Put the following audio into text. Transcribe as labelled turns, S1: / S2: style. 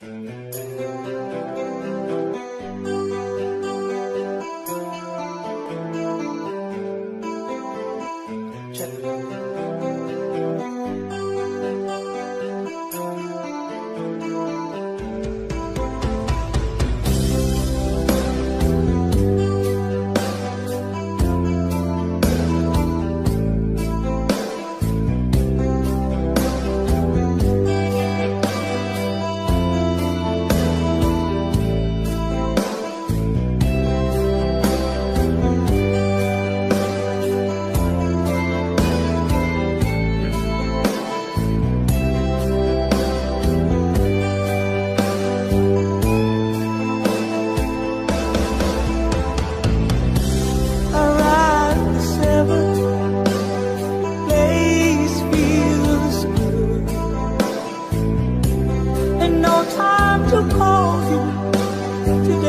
S1: Around